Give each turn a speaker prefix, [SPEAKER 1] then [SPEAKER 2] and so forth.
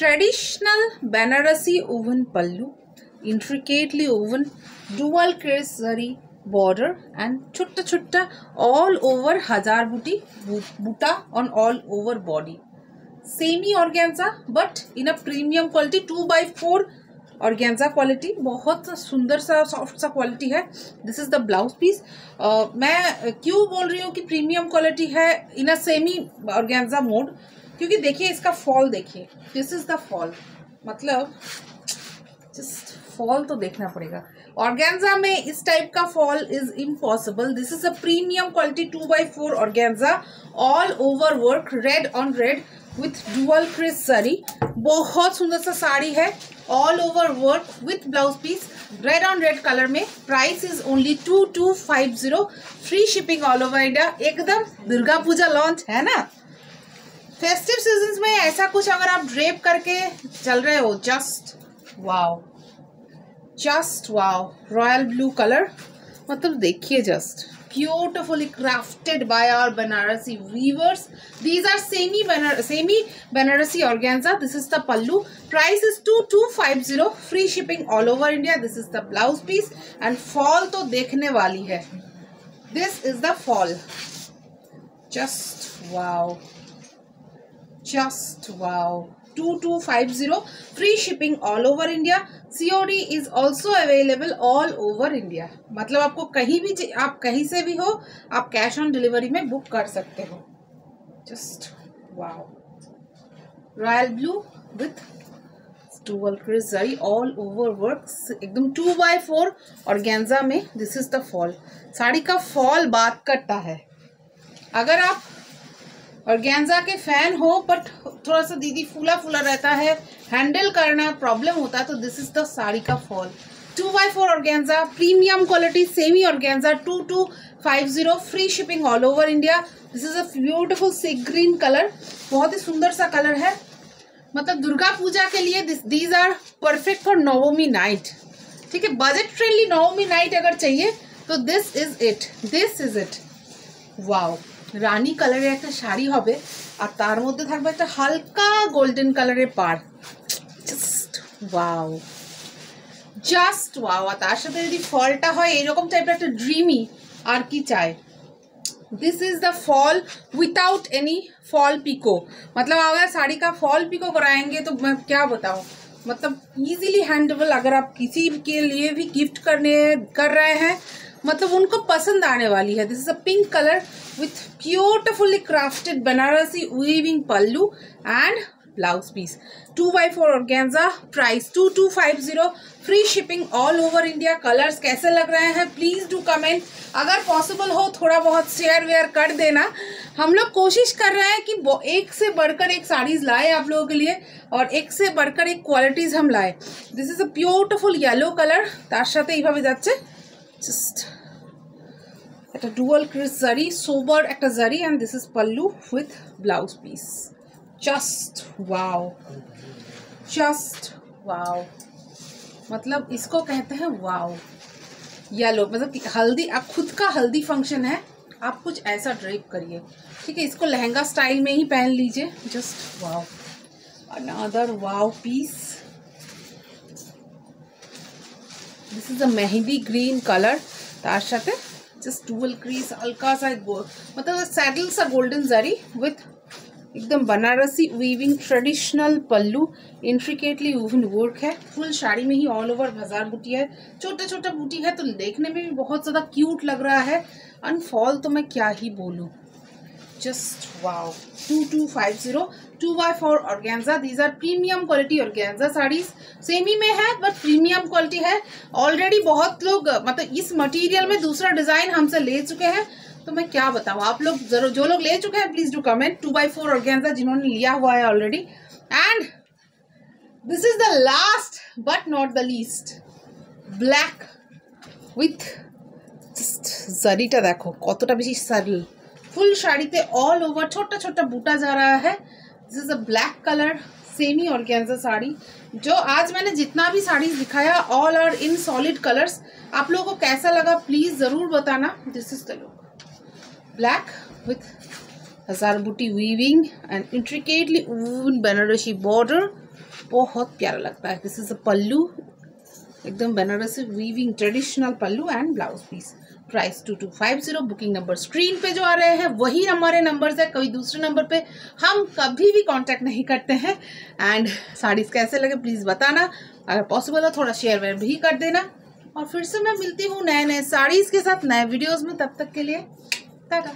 [SPEAKER 1] Traditional Banarasi woven pallu intricately woven dual crease zari border and छुट्टा छुट्टा all over हज़ार बूटी बूटा on all over body semi organza but in a premium quality two by four organza quality बहुत सुंदर सा soft सा quality है. This is the blouse piece मैं क्यों बोल रही हूँ कि प्रीमियम क्वालिटी है? In a semi organza mode क्योंकि देखिए, इसका फॉल देखिए। दिस इज़ द फॉल मतलब जस्ट फॉल तो देखना पड़ेगा। ऑर्गेन्जा में इस टाइप का fall is impossible this is a premium quality two by four organza all over work red on red with dual crease sari बहुत सुंदर सा साड़ी है। All over work with blouse piece red on red colour में। Price is only two two five zero free shipping all over India एकदम दुर्गा पूजा launch है ना? Festive season में ऐसा कुछ अगर आप ड्रेप करके चल रहे हो just wow just wow royal blue colour मतलब देखिए just beautifully crafted by our Banarasi weavers these are semi semi Banarasi organza this is the pallu price is two two five zero free shipping all over India this is the blouse piece and fall तो देखने वाली है. This is the fall just wow Just, wow. 2250 free shipping all over India. COD is also available all over India. मतलब आपको कहीं भी आप कहीं से भी हो, आप कैश ऑन डिलीवरी में बुक कर सकते हो। Just wow royal blue with dual crease zari all over work एकदम टू बाय फोर और गेंजा में this is the fall sari का फॉल बात करता है। अगर आप और गेंजा के फ़ैन हो बट थोड़ा सा दीदी फूला फूला रहता है। हैंडल करना प्रॉब्लम होता है तो दिस इज़ द साड़ी का fall two by four organza premium quality semi organza two two five zero free shipping all over India this is a beautiful sea green colour बहुत ही सुंदर सा कलर है। मतलब दुर्गा पूजा के लिए these are perfect for Navami night ठीक है बजट फ्रेंडली नवमी नाइट अगर चाहिए तो this is it this is it wow রানী কালারের একটা শাড়ি হবে আর তার মধ্যে থাকবে একটা হালকা গোল্ডেন কালারের পার জাস্ট ওয়াও জাস্ট ওয়াও আর তার সাথে যদি ফলটা হয় এরকম টাইপের একটা ড্রিমি আর কি চায় this is the fall without any fall pico मतलब अगर साड़ी का फॉल पिको कराएंगे तो मैं क्या बताऊँ मतलब इजीली हैंडेबल अगर आप किसी के लिए भी गिफ्ट करने कर रहे हैं मतलब उनको पसंद आने वाली है this is a pink colour with beautifully crafted Banarasi weaving pallu and blouse piece two by four organza price two two five zero free shipping all over India colours कैसे लग रहे हैं प्लीज डू कमेंट अगर possible हो थोड़ा बहुत share where कर देना हम लोग कोशिश कर रहे हैं कि एक से बढ़कर एक साड़ीज लाए आप लोगों के लिए और एक से बढ़कर एक क्वालिटीज हम लाए this is a beautiful yellow colour তার সাথে এইভাবে যাচ্ছে জাস্ট একটা ডুয়াল ক্রিস জারি সোবার একটা zari and this is pallu with blouse piece just wow just wow मतलब इसको कहते हैं वाओ येलो मतलब हल्दी आप खुद का हल्दी फंक्शन है आप कुछ ऐसा ड्रेप करिए ठीक है इसको लहंगा स्टाइल में ही पहन लीजिए just wow another wow piece this is a mehndi green colour তার সাথে जस्ट डुअल क्रीज हल्का सा एक गोल्ड मतलब सैडल सा गोल्डन जारी विथ एकदम Banarasi weaving traditional pallu intricately weaving work है फुल साड़ी में ही ऑल ओवर बाज़ार बूटी है छोटा छोटा बूटी है तो देखने में भी बहुत ज़्यादा क्यूट लग रहा है अनफॉल तो मैं क्या ही बोलूँ just wow two two five zero 2 by 4 organza these are premium quality organza sarees semi में है बट प्रीमियम क्वालिटी है ऑलरेडी बहुत लोग मतलब इस मटेरियल में दूसरा डिजाइन हमसे ले चुके हैं तो मैं क्या बताऊँ आप लोग जरूर जो लोग ले चुके हैं please do comment two by four organza जिन्होंने लिया हुआ है already and this is the last but not the least black with জারিটা দেখো কতটা বেশি সারল फुल साड़ी पे ऑल ओवर छोटा छोटा बूटा जा रहा है This is a black colour semi cancer sari, जो आज मैंने जितना भी साड़ी दिखाया all are in solid colours आप लोगों को कैसा लगा प्लीज़ ज़रूर बताना। This is the look black with हज़ार बूटी weaving and intricately Banarasi border बहुत प्यारा लगता है। दिस इज़ अ पल्लू एकदम Banarasi weaving traditional pallu and blouse piece price two two five zero booking number screen पे जो आ रहे हैं, वही हमारे नंबर्स है, कोई दूसरे नंबर पे हम कभी भी कांटेक्ट नहीं करते हैं। एंड साड़ीज कैसे लगे प्लीज़ बताना। अगर पॉसिबल हो, थोड़ा शेयर वेयर भी कर देना। और फिर से मैं मिलती हूँ नए नए साड़ीज़ के साथ, नए वीडियोज़ में। तब तक के लिए, टाटा।